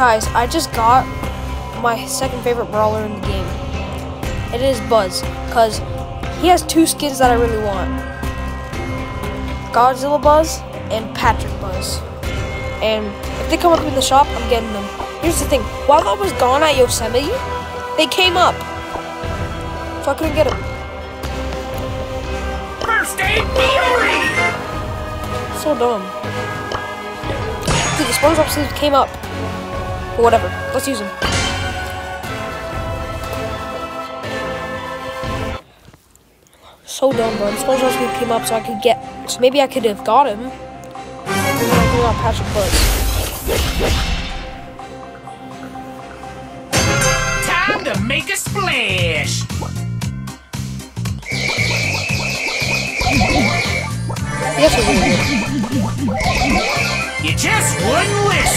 Guys, I just got my second favorite brawler in the game. It is Buzz, because he has two skins that I really want. Godzilla Buzz and Patrick Buzz. And if they come up in the shop, I'm getting them. Here's the thing, while I was gone at Yosemite, they came up. So I couldn't get them. First aid fury! So dumb. Dude, the SpongeBob came up. But whatever, let's use them. So dumb, bro. The SpongeBob sleeve came up so I could get. So maybe I could have got him. And then I could got Patrick Buzz. Time to make a splash! Yes, we. You just wouldn't listen!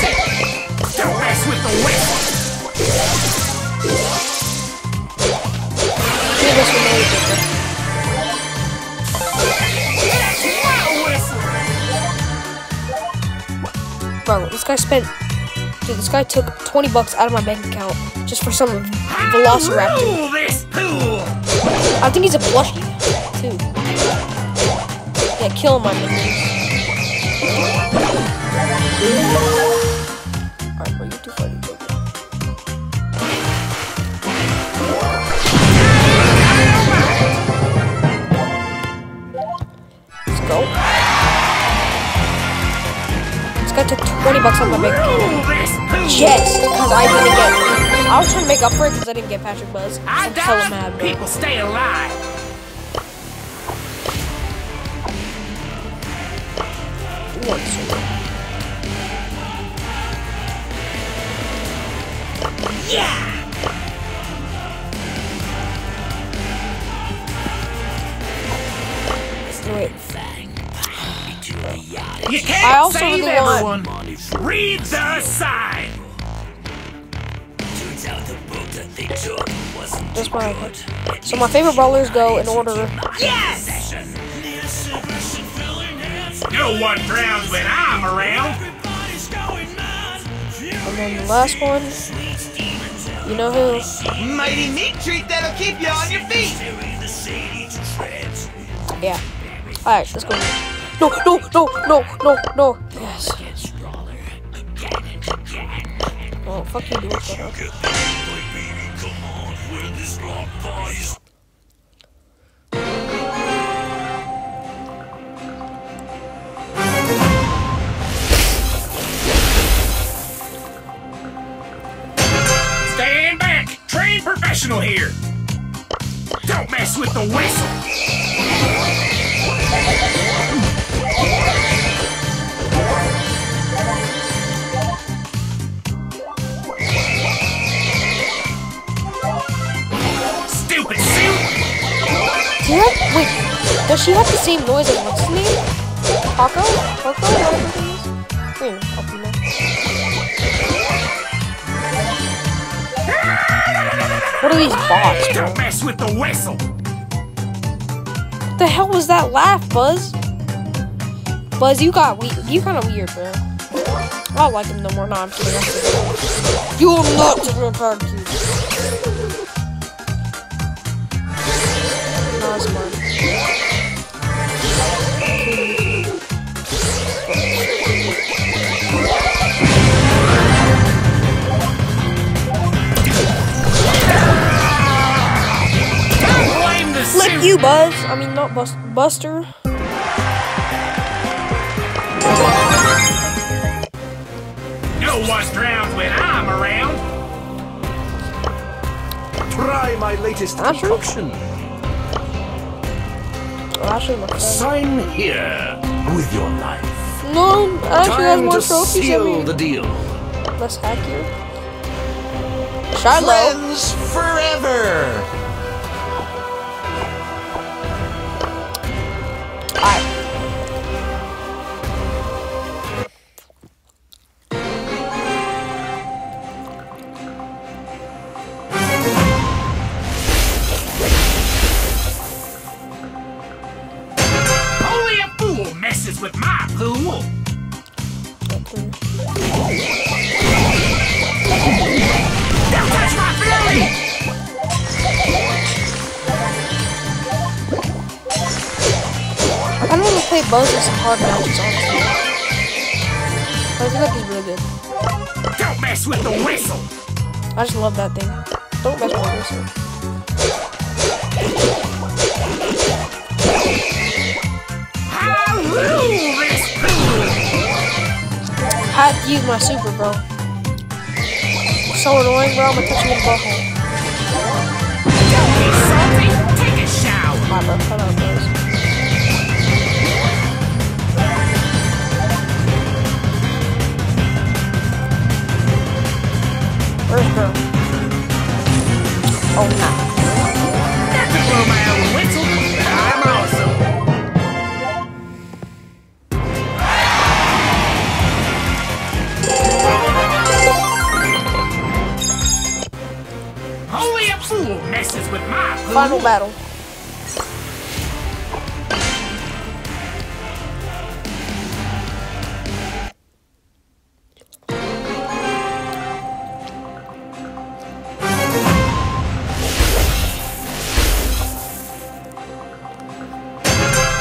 This guy spent. Dude, this guy took 20 bucks out of my bank account just for some Velociraptor. This pool! I think he's a plushie, too. Yeah, kill him, 20 bucks of my bank account. Because I didn't get. I was trying to make up for it because I didn't get Patrick Buzz. I I'm die, mad, bro. people stay alive! Yeah! Also save really want- everyone! Read the sign! That's my So my favorite brawlers go in order. Yes! No one drowns when I'm around! And then the last one, you know who? Mighty meat treat that'll keep you on your feet. Yeah. Alright, let's go. No, no, no, no, no, no. Yes. Oh, fuck you, dude. Shut up. Stand back! Trained professional here! Don't mess with the whistle! Does she have the same noise as what's his name? Poco? Poco? Whatever his name I'll be. What are these bots, bro? Don't mess with the whistle! What the hell was that laugh, Buzz? Buzz, you got we you kind of weird, bro. I don't like him no more. No, I'm kidding. I'm kidding. You are not to of you. No, it's mine. You, Buzz. I mean, not Bust Buster. No one drowns when I'm around! Try my latest That's concoction. Oh, actually, my. Sign here with your life. No, I actually has Time more to trophies than me. the deal. Let's hack you. Shiloh. Friends forever. is with my blue Don't touch my belly! I'm gonna play both of some hard modes, honestly. But I feel like it's really good. Don't mess with the whistle! I just love that thing. Don't mess with the whistle. I rule this pool. Had to use my super, bro. So annoying, bro. I'm gonna touch you in the butthole. Don't be salty. Take a shower. Bro. Buzz. Final battle.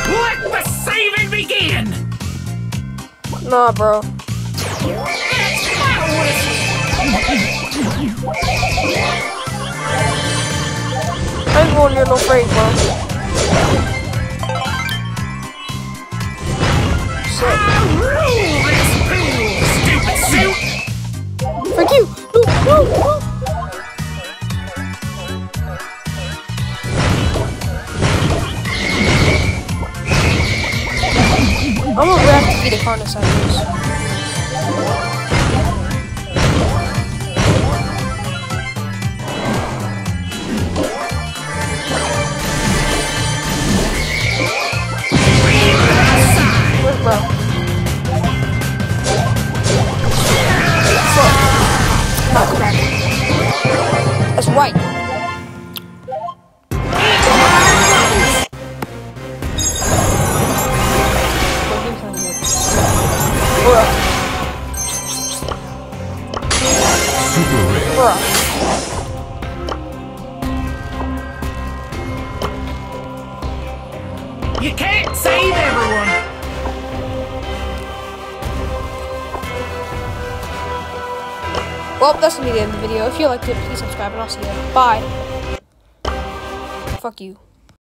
Let the saving begin. Nah, bro. That's I rule this pool, stupid suit. Frick you! No, no, no. I'm gonna have to beat a Carnus You can't save everyone. Well, that's gonna be the end of the video. If you liked it, please subscribe and I'll see you. Bye. Fuck you.